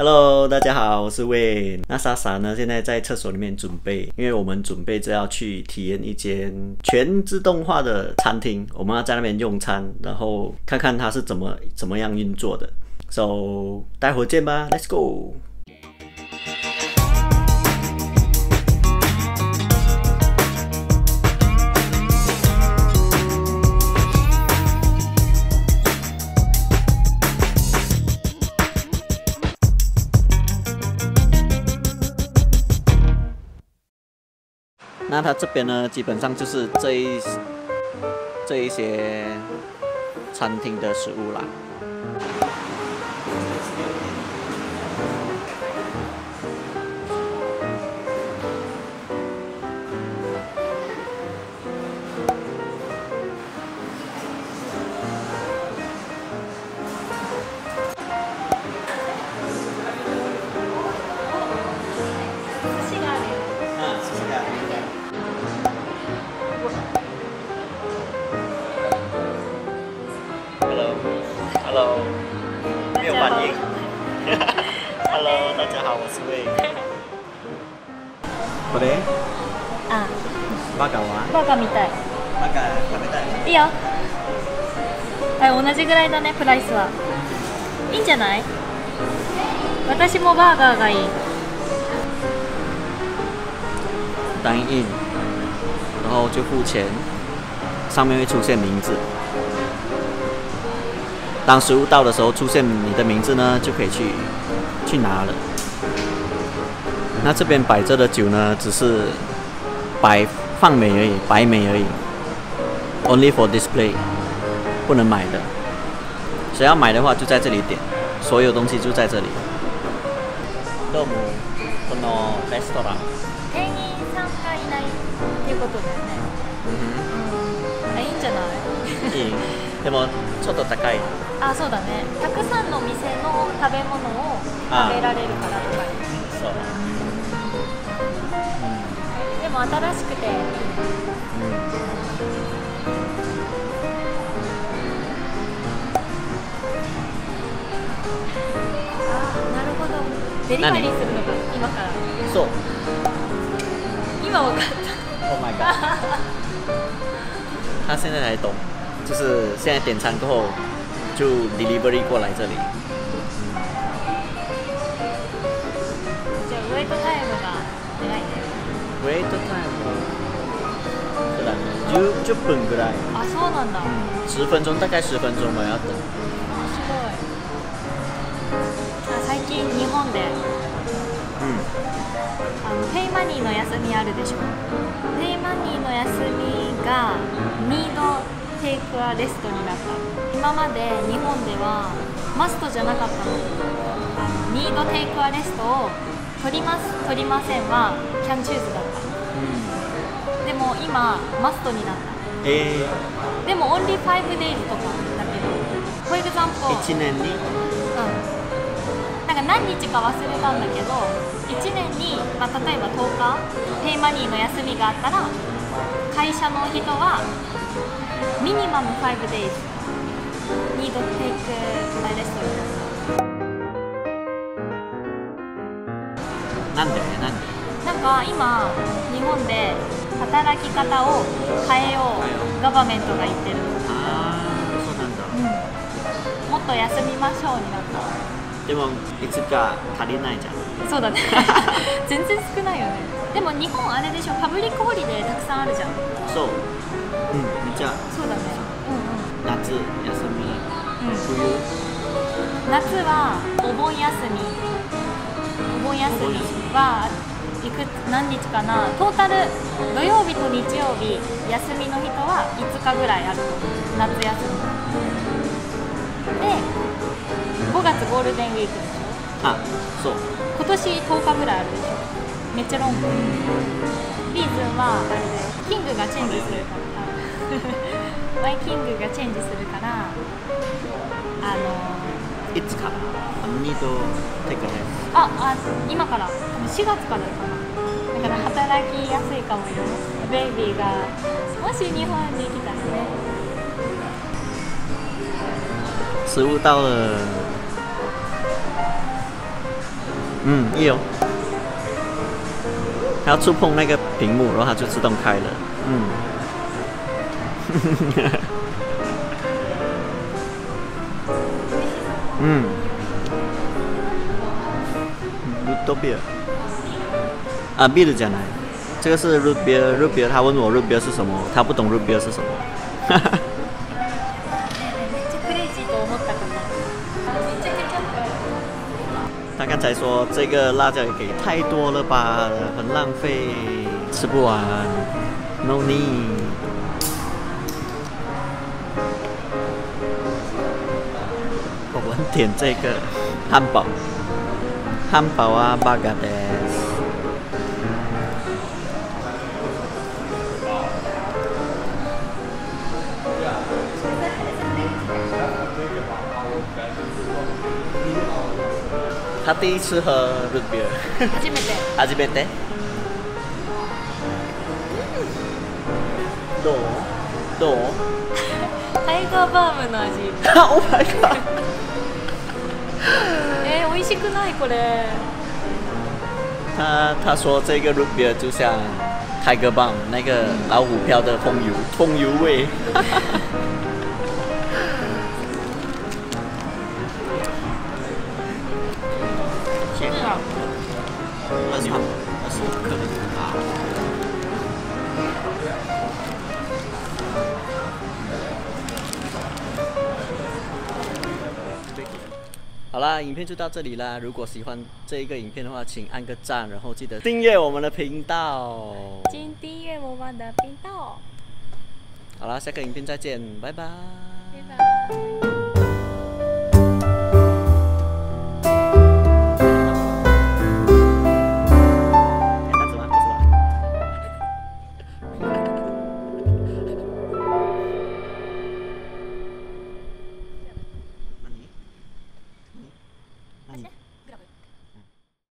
Hello，大家好，我是魏。那莎莎呢？现在在厕所里面准备，因为我们准备着要去体验一间全自动化的餐厅，我们要在那边用餐，然后看看它是怎么怎么样运作的。So，待会儿见吧，Let's go。那它这边呢，基本上就是这一这一些餐厅的食物啦。反应。Hello，大家好，我是魏。これ？あ、バカは？バカみたい。バカ食べたい？いいよ。はい、同じぐらいだね、プライスは。いいんじゃない？私もバーガーがいい。单印，然后就付钱，上面会出现名字。当食物到的时候，出现你的名字呢，就可以去去拿了。那这边摆着的酒呢，只是摆放美而已，摆美而已，only for display，不能买的。谁要买的话，就在这里点，所有东西就在这里。どうも、このレストラン。店員さんがいないっていうことだよね。うん。あ、いいんじゃない？いい。でもちょっと高い。 あ、そうだね。たくさんの店の食べ物を食べられるからとか。そう。でも新しくて。あーなるほど。デリバリーするのか今から。そう。今わかっ Oh my god！他现在才懂，就是现在点餐过后就 delivery 过来这里。た。じゃあウェイトタイムが長いね。Wait time そうだね。10, 10分ぐらい。あ、そうなんだ。十分钟，大概十分钟吧，要等。すごい。あ最近日本でうん。あの pay money の休みあるでしょ？ pay money の休みが need take a rest になった。今まで日本では must じゃなかったの。 need take a rest を取ります取りませんはキャンチューズだった。でも今マストになった。えでもオンリー5 days とかだけど。For example ー、一年に？うん。なんか何日か忘れたんだけど1年に、まあ、例えば10日ペイマニーの休みがあったら会社の人はミニマム5 days need to take my rest なんで？なんで？なんか今日本で働き方を変えようガバメントが言ってる、ああそうなんだ。もっと休みましょうになった。でもいつか足りないじゃん。そうだね。全然少ないよね。でも日本あれでしょ public holiday たくさんあるじゃん。そう。うん、めっちゃそうだねうんうん夏休み、うん冬。夏はお盆休みお盆休みはいくつ何日かな？トータル土曜日と日曜日休みの人は5日ぐらいある夏休み。で5月ゴールデンウィークでしょ？あ、そう。今年10日ぐらいあるでしょめっちゃロングリーズンはキングがチェンジするからワイキングがチェンジするからあのいつから二度テクです。ああ今から多分4月からかなだから働きやすいかもよベイビーがもし日本に来たらね食物到了。嗯，有。它要触碰那个屏幕，然后它就自动开了。嗯。嗯。root beer。啊，beer 讲来，这个是 root beer，root beer。他问我 root beer 是什么，他不懂 root beer 是什么。哈哈。他刚才说这个辣椒也给太多了吧，很浪费，吃不完，no need。我们点这个汉堡，汉堡啊妈个的他第一次喝鲁比尔。初めて。初めて。どう？どう？タイガーバームの味。あ、god！。え、美味しくないこれ。他他说这个鲁比尔就像泰戈棒，那个老虎票的风油，风油味。好啦，影片就到这里啦。如果喜欢这一个影片的话，请按个赞，然后记得订阅我们的频道。请订阅我们的频道。好啦，下个影片再见，拜拜。拜拜。